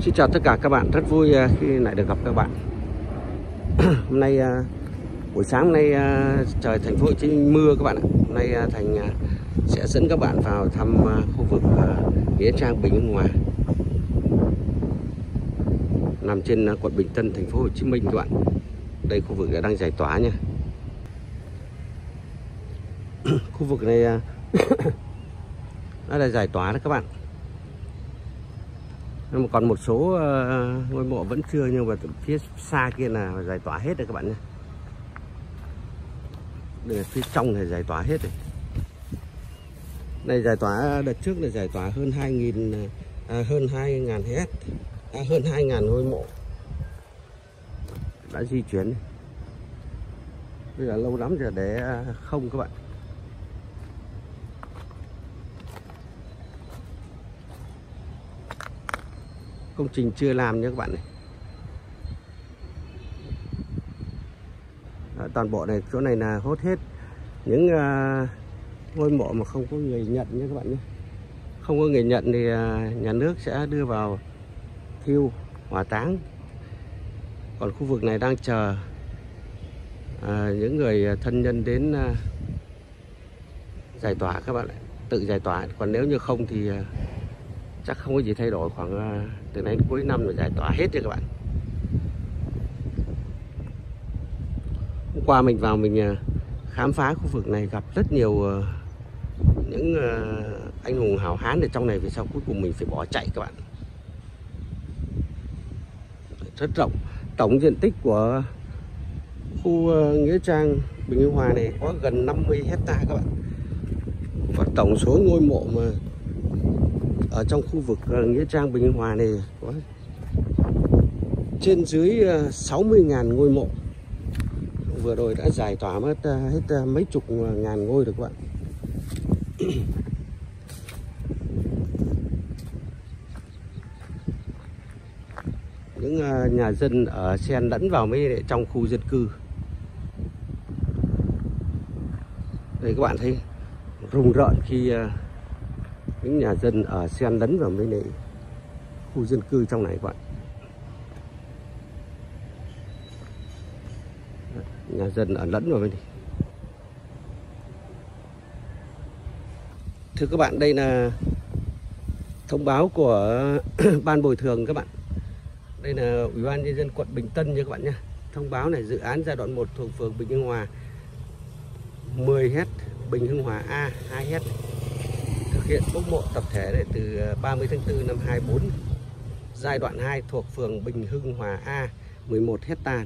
Xin chào tất cả các bạn, rất vui à, khi lại được gặp các bạn. hôm nay à, buổi sáng hôm nay à, trời thành phố Hồ Chí Minh mưa các bạn ạ. Hôm nay Thành sẽ dẫn các bạn vào thăm khu vực nghĩa trang Bình Hưng Hòa. Nằm trên quận Bình Tân, thành phố Hồ Chí Minh các bạn. Đây khu vực đang giải tỏa nha. khu vực này nó là giải tỏa đó các bạn nhưng mà còn một số uh, ngôi mộ vẫn chưa nhưng mà phía xa kia là giải tỏa hết rồi các bạn nhé. Đây là phía trong này giải tỏa hết rồi. Này giải tỏa đợt trước là giải tỏa hơn 2.000 à, hơn 2.000 hết à, hơn 2.000 ngôi mộ. Đã di chuyển. Bây giờ lâu lắm rồi để à, không các bạn. Công trình chưa làm nha các bạn này. Đó, toàn bộ này chỗ này là hốt hết. Những uh, ngôi mộ mà không có người nhận nha các bạn nhé. Không có người nhận thì uh, nhà nước sẽ đưa vào thiêu hỏa táng. Còn khu vực này đang chờ uh, những người thân nhân đến uh, giải tỏa các bạn ạ. Tự giải tỏa. Còn nếu như không thì uh, chắc không có gì thay đổi, khoảng ờ, từ nay đến cuối năm là giải tỏa hết rồi các bạn. Hôm qua mình vào mình ờ, khám phá khu vực này, gặp rất nhiều ờ, những anh hùng hào hán ở trong này, vì sao cuối cùng mình phải bỏ chạy các bạn? Rất rộng. Tổng diện tích của khu nghĩa trang, Bình Hòa này có gần 50 hecta các bạn. Và tổng số ngôi mộ mà ở trong khu vực ờ, Nghĩa Trang, Bình Hòa này có trên dưới ờ, 60.000 ngôi mộ. Vừa rồi đã giải tỏa mất ờ, hết mấy chục ngàn ngôi được các bạn những nhà dân ở xen lẫn vào mấy trong khu dân cư. Đây các bạn thấy rùng rợn khi những nhà dân ở xen lẫn vào mấy này, khu dân cư trong này các bạn nhà dân ở lẫn vào bên này. Thưa các bạn, đây là thông báo của ban bồi thường các bạn. Đây là ủy ban nhân dân quận Bình Tân nha các bạn nhé thông báo này dự án giai đoạn 1 thuộc phường Bình Hưng Hòa 10 hết Bình Hưng Hòa A 2 hết hiện bốc mộ tập thể ờ, này từ 30 tháng 4 năm 24 giai đoạn 2 thuộc phường Bình Hưng Hòa A 11 hecta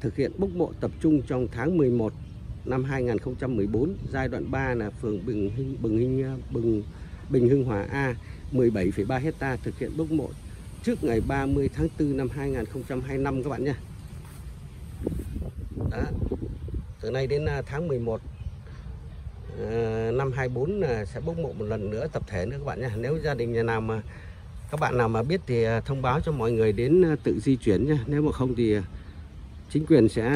thực hiện bốc mộ tập trung trong tháng 11 năm 2014 giai đoạn 3 là phường Bình Hưng Bình Hưng ờ, Bình, Bình Hưng Hòa A 17,3 hecta thực hiện bốc mộ trước ngày 30 tháng 4 năm 2025 các bạn nhé. Đó. từ nay đến ờ, tháng 11 Ờ, năm 24 ờ, sẽ bốc mộ một lần nữa tập thể nữa các bạn nhé. Nếu gia đình nhà nào mà, các bạn nào mà biết thì ờ, thông báo cho mọi người đến tự di chuyển nhé. Nếu mà không thì chính quyền sẽ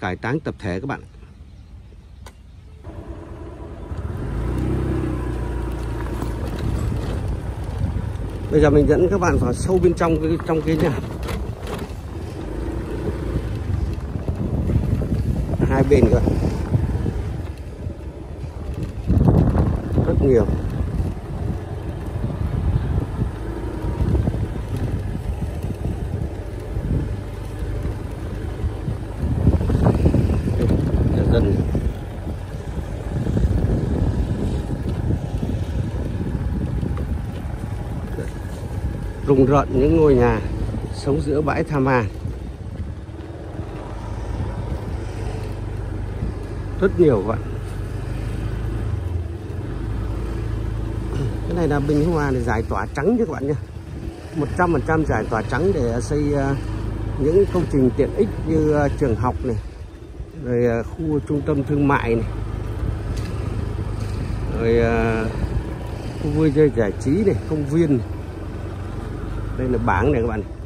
cải táng tập thể các bạn. Bây giờ mình dẫn các bạn vào sâu bên trong cái, trong kia nha hai bên các bạn. Nhiều. Dân. Rùng rợn những ngôi nhà sống giữa bãi tha ma. Rất nhiều các bạn này là Bình hoa để giải tỏa trắng các bạn nhé 100% giải tỏa trắng để à, xây à, những công trình tiện ích như à, trường học này, rồi khu trung tâm thương mại này, rồi khu vui chơi giải trí này, công viên này. đây là bảng này các bạn này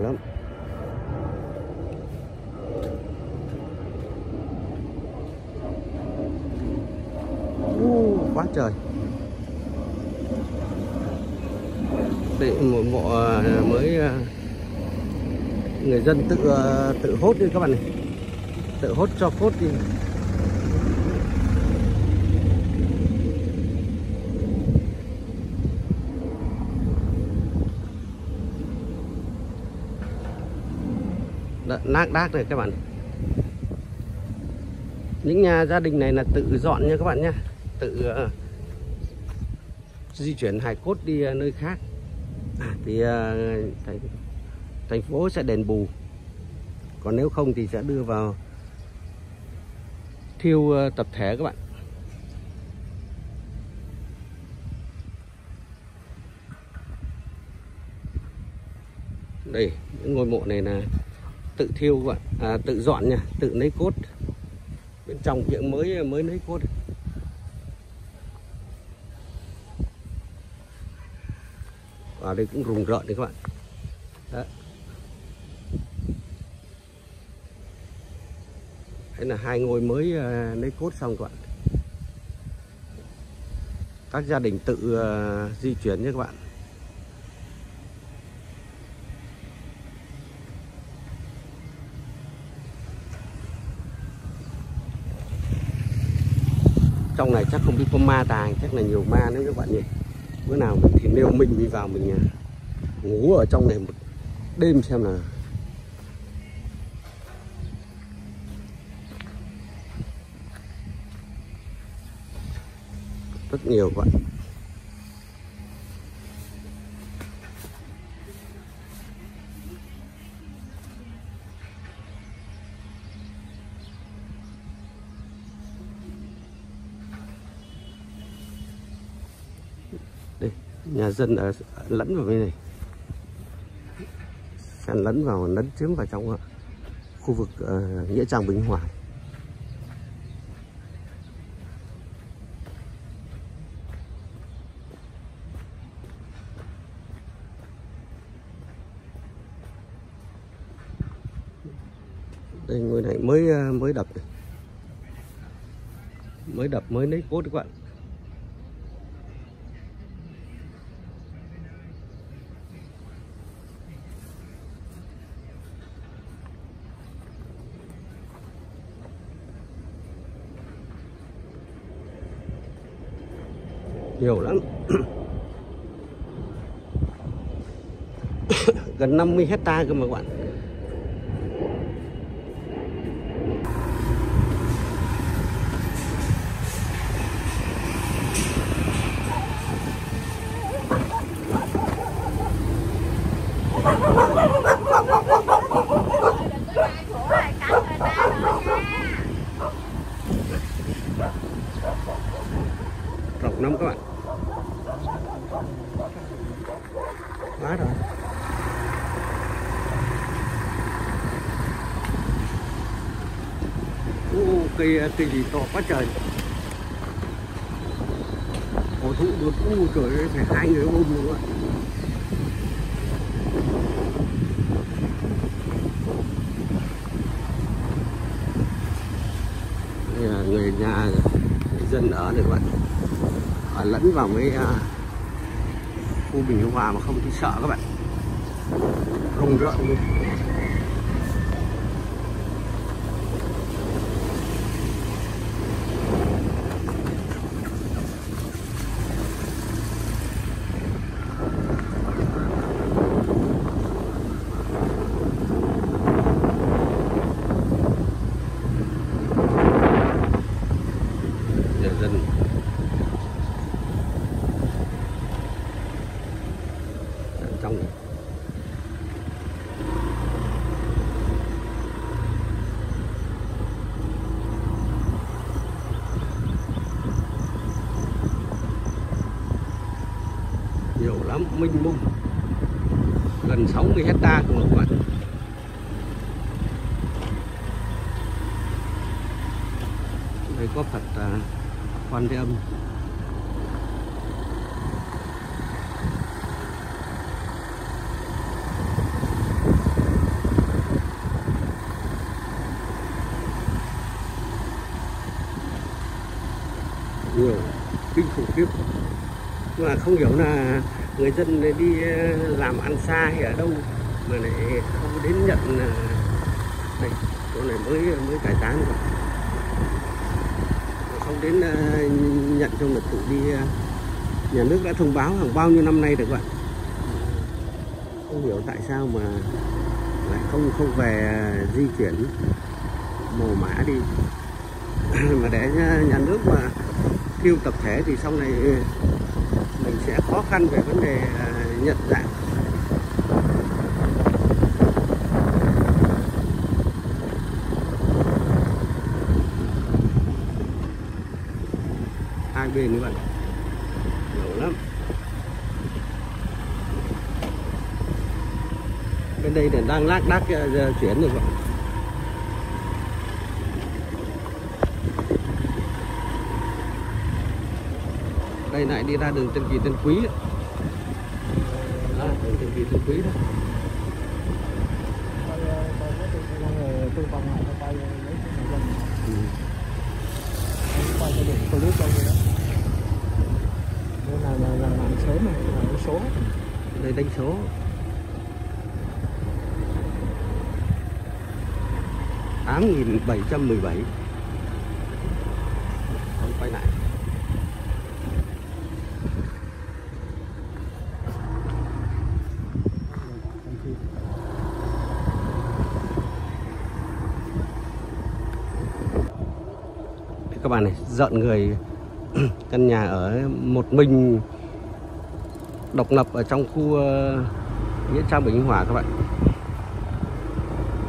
lắm uh, quá trời để một bộ mới à, người dân tự à, tự hốt đi các bạn này. Tự hốt cho cốt đi. Đó, nác đác này các bạn. Những nhà gia đình này là tự dọn nha các bạn nhé tự uh, di chuyển hài cốt đi uh, nơi khác thì à, thành, thành phố sẽ đền bù. Còn nếu không thì sẽ đưa vào thiêu à, tập thể các bạn. Đây những ngôi mộ này là tự thiêu các bạn. À, tự dọn nha tự lấy cốt. Bên trong hiện mới mới lấy cốt. Vào đây cũng rùng rợn đấy các bạn. Đó. Đấy là hai ngôi mới ờ, lấy cốt xong các bạn. Các gia đình tự ờ, di chuyển nhé các bạn. Trong này chắc không biết có ma tàng chắc là nhiều ma nữa các bạn nhỉ? Bữa nào mình thì nêu mình đi vào mình ngủ ở trong này một đêm xem là rất nhiều các đây nhà dân ở lẫn vào bên này. Sẽ lẫn vào lấn chiếm vào trong ờ, khu vực uh, nghĩa trang bình hòa. Đây ngôi này mới ờ, mới đập mới đập mới lấy cốt các bạn. Nhiều lắm. Gần 50 hecta cơ mà các bạn rộng lắm các bạn quá rồi Ô, cây à, cây gì to quá trời. Cổ thụ được u trời ơi phải hai người ôm luôn ạ. Đây là người nhà người dân ở này bạn. Ở lẫn vào mấy uh, khu bình hòa mà không thì sợ các bạn. Rùng rợn luôn. mênh mông. Gần 60 hecta của Lộc Vân đây có Phật uh, Quan Thế Âm. Nhiều kinh khủng khiếp. Mà không hiểu là người dân đi ờ, làm ăn xa hay ở đâu mà lại không đến nhận ờ, này chỗ này mới mới cải táng rồi không đến ờ, nhận trong lịch tự đi nhà nước đã thông báo hàng bao nhiêu năm nay được vậy, bạn không hiểu tại sao mà lại không không về di chuyển mồ mã đi. Mà để nhà nước mà thiêu tập thể thì sau này mình sẽ khó khăn về vấn đề à, nhận dạng. Hai bên như vậy. Nhiều lắm. Bên đây thì đang lác đác à, à, chuyển rồi. vậy đây lại đi ra đường Tân Kỳ Tân Quý đó, đường Tân Kỳ Tân Quý đó. Đây là là số đây đánh số. Tám nghìn bảy trăm mười bảy quay lại các bạn này, dọn người. Căn nhà ở một mình, độc lập ở trong khu ờ, nghĩa trang bình hòa các bạn.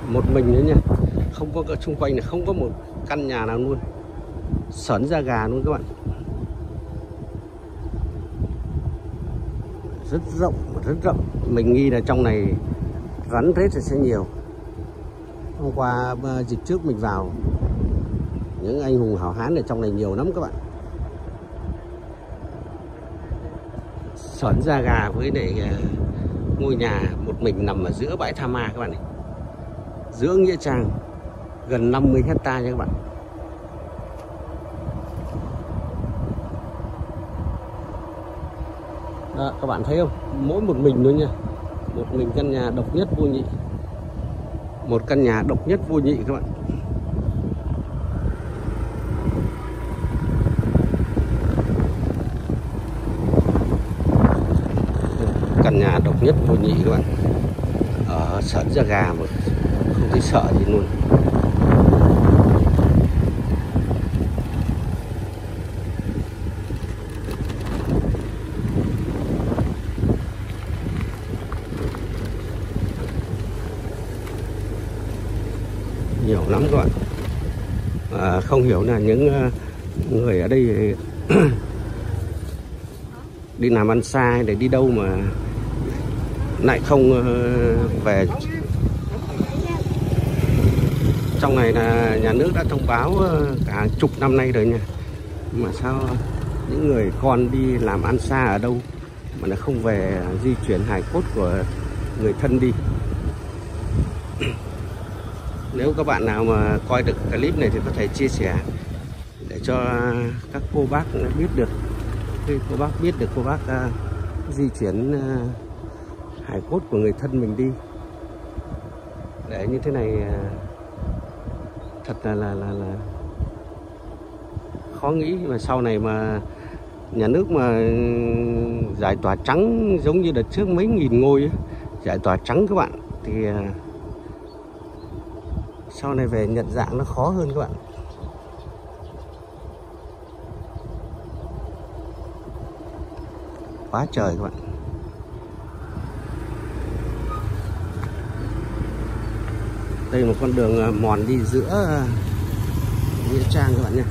Một mình nữa nha, không có xung quanh này, không có một căn nhà nào luôn. Sởn ra gà luôn các bạn. Rất rộng rất rộng. Mình nghi là trong này rắn rết sẽ nhiều. Hôm qua ờ, dịp trước mình vào những anh hùng hảo hán ở trong này nhiều lắm các bạn. Sởn da gà với để ờ, ngôi nhà một mình nằm ở giữa bãi tha ma các bạn này. Giữa nghĩa trang gần 50 hecta nha các bạn. Đó, các bạn thấy không? Mỗi một mình luôn nha. Một mình căn nhà độc nhất vô nhị. Một căn nhà độc nhất vô nhị các bạn căn nhà độc nhất vô nhị các bạn ở sợn ra gà mà không thấy sợ gì luôn. Nhiều lắm các bạn. À, không hiểu là những ờ, người ở đây đi làm ăn xa để đi đâu mà lại không ờ, về. Trong này là nhà nước đã thông báo ờ, cả chục năm nay rồi nha. Mà sao những người con đi làm ăn xa ở đâu mà nó không về di chuyển hài cốt của người thân đi? Nếu các bạn nào mà coi được clip này thì có thể chia sẻ để cho các cô bác biết được. Khi cô bác biết được cô bác uh, di chuyển uh, hải cốt của người thân mình đi. Để như thế này à, thật là là là là khó nghĩ. Mà sau này mà nhà nước mà ừ, giải tỏa trắng giống như đợt trước mấy nghìn ngôi ấy, giải tỏa trắng các bạn thì à, sau này về nhận dạng nó khó hơn các bạn. Quá trời các bạn. Đây một con đường à, mòn đi giữa à, nghĩa trang các bạn nhé.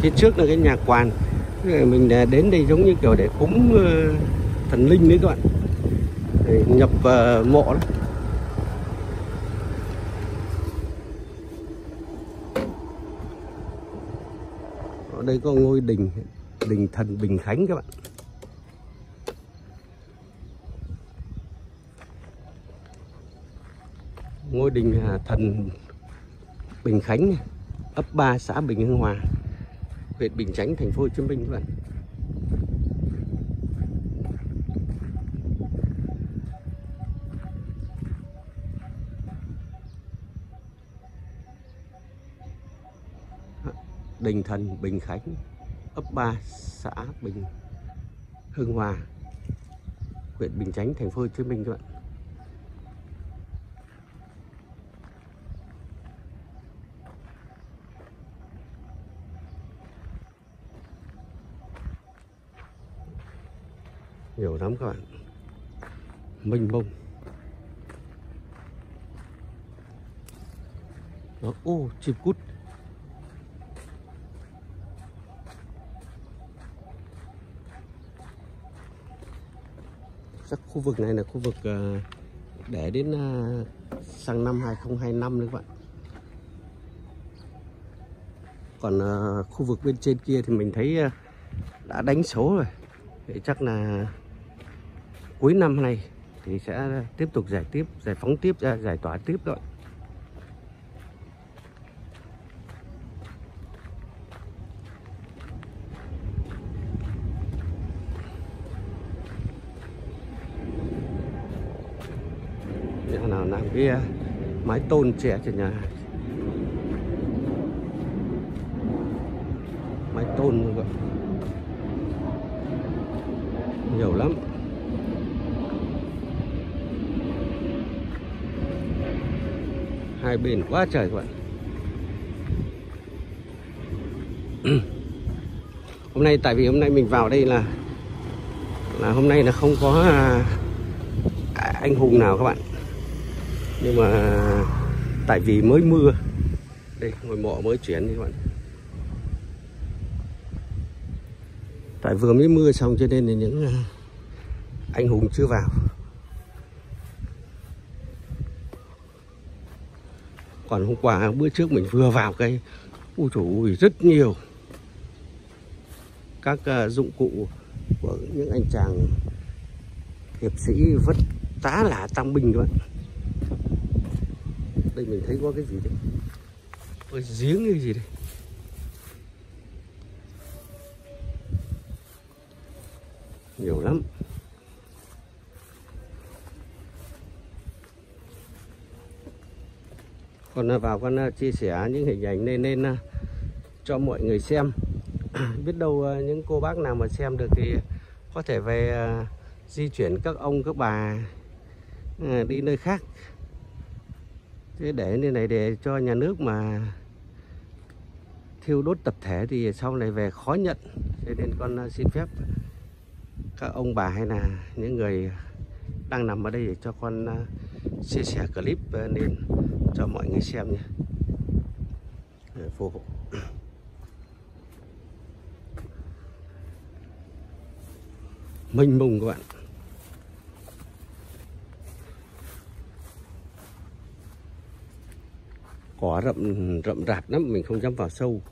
Phía trước là cái nhà quan mình à, đến đây giống như kiểu để cúng thần linh đấy các bạn. Nhập mộ đó. đây có ngôi đình đình thần Bình Khánh các bạn. Ngôi đình à, thần Bình Khánh ấp 3 xã Bình Hưng Hòa, huyện Bình Chánh, thành phố Hồ Chí Minh các bạn. Đình thần, Bình Khánh, ấp 3 xã Bình Hưng Hòa, huyện Bình Chánh, thành phố Hồ Chí Minh các bạn. Nhiều lắm các bạn. Mênh mông. Đó, ô, chim cút chắc khu vực này là khu vực ờ, để đến ờ, sang năm 2025 nữa các bạn. Còn ờ, khu vực bên trên kia thì mình thấy đã đánh số rồi. Thì chắc là cuối năm này thì sẽ tiếp tục giải tiếp, giải phóng tiếp, ra, giải tỏa tiếp rồi nhà nào làm cái ờ, mái tôn trẻ trên nhà. Mái tôn luôn ạ. Nhiều lắm. Hai bên quá trời các bạn. Hôm nay tại vì hôm nay mình vào đây là là hôm nay là không có à, anh hùng nào các bạn nhưng mà tại vì mới mưa. Đây ngồi mộ mới chuyển đi các bạn. Tại vừa mới mưa xong cho nên là những à, anh hùng chưa vào. Còn hôm qua, bữa trước mình vừa vào cái, ui chủ ui rất nhiều. Các à, dụng cụ của những anh chàng hiệp sĩ vất tá là tăng binh các bạn đây mình thấy có cái gì đấy? Có giếng cái gì đây? Nhiều lắm. Còn vào con à, chia sẻ những hình ảnh này lên à, cho mọi người xem. Biết đâu à, những cô bác nào mà xem được thì có thể về di chuyển các ông các bà đi nơi khác thế để như này để cho nhà nước mà thiêu đốt tập thể thì sau này về khó nhận. Thế nên con à, xin phép các ông bà hay là những người đang nằm ở đây để cho con à, chia sẻ clip à, lên cho mọi người xem nhé. Phù hộ. Mênh mông các bạn. Cỏ rậm rậm rạp lắm, mình không dám vào sâu.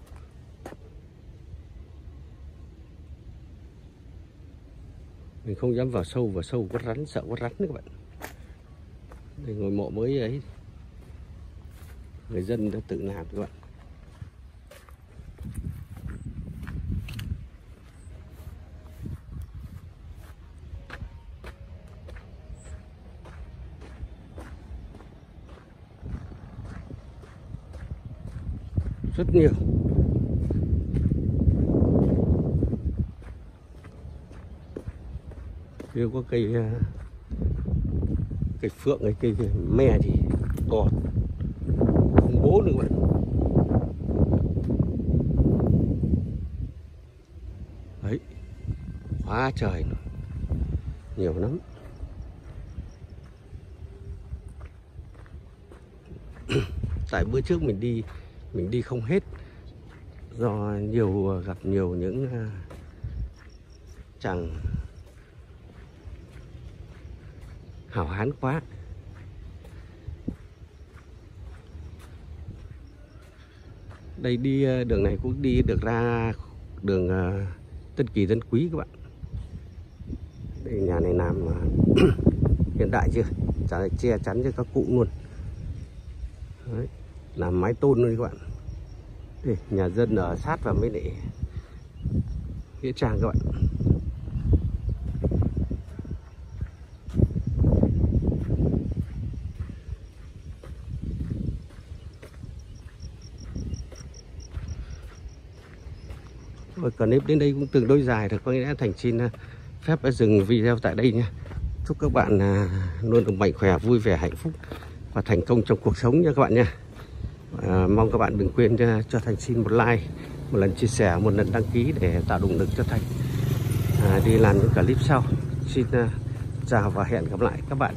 Mình không dám vào sâu vào sâu có rắn, sợ có rắn các bạn. Đây, ngôi mộ mới ấy. Người dân đã tự làm các bạn. Rất nhiều chưa có cây à, cây phượng cây cây me thì còn không bố nữa bạn đấy, quá trời nữa. nhiều lắm tại bữa trước mình đi mình đi không hết. Do nhiều gặp nhiều những à, chàng hào hán quá. Đây đi à, đường này cũng đi được ra đường à, Tân Kỳ Tân Quý các bạn. Đây nhà này làm hiện đại chưa? Chả che chắn cho các cụ luôn. Đấy, làm mái tôn luôn các bạn. Đây, nhà dân ở sát vào mới để nghĩa trang các bạn. Rồi clip đến đây cũng tương đối dài rồi có nghĩa thành xin à, phép dừng video tại đây nha. Chúc các bạn à, luôn được mạnh khỏe vui vẻ hạnh phúc và thành công trong cuộc sống nha các bạn nha à, mong các bạn đừng quên cho, cho thành xin một like một lần chia sẻ một lần đăng ký để tạo động lực cho thành. À, đi làm những clip sau. Xin uh, chào và hẹn gặp lại các bạn.